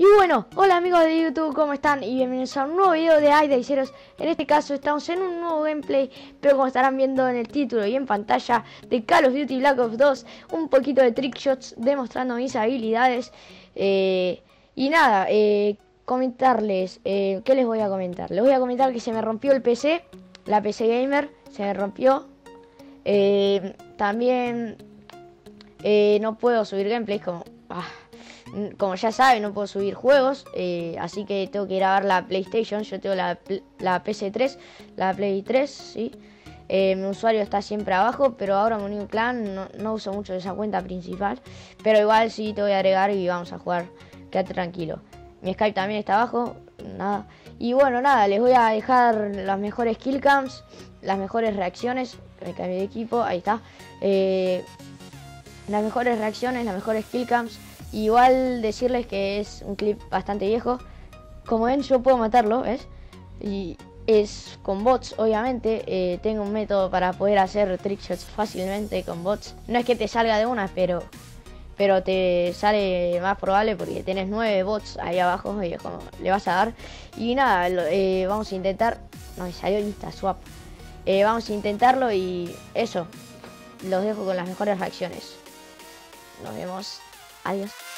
Y bueno, hola amigos de YouTube, ¿cómo están? Y bienvenidos a un nuevo video de Aida y Ceros. En este caso estamos en un nuevo gameplay, pero como estarán viendo en el título y en pantalla de Call of Duty Black Ops 2, un poquito de trick shots demostrando mis habilidades. Eh, y nada, eh, comentarles, eh, ¿qué les voy a comentar? Les voy a comentar que se me rompió el PC, la PC Gamer, se me rompió. también no puedo subir gameplays como... Ah, como ya saben, no puedo subir juegos, eh, así que tengo que grabar la PlayStation. Yo tengo la, la PS3, la Play 3, ¿sí? Eh, mi usuario está siempre abajo, pero ahora un clan, no, uso mucho esa cuenta principal. Pero igual sí te voy a agregar y vamos a jugar. Quédate tranquilo. Mi Skype también está abajo, nada. Y bueno, nada, les voy a dejar las mejores killcams, las mejores reacciones. Me cambié de equipo, ahí está. Eh, las mejores reacciones, las mejores killcams Igual decirles que es un clip bastante viejo. Como ven, yo puedo matarlo, ¿ves? Y es con bots, obviamente. Eh, tengo un método para poder hacer trickshots fácilmente con bots. No es que te salga de una, pero pero te sale más probable porque tienes nueve bots ahí abajo y como le vas a dar. Y nada, eh, vamos a intentar. No, me salió lista swap. Eh, vamos a intentarlo y eso. Los dejo con las mejores reacciones. Nos vemos. Adiós.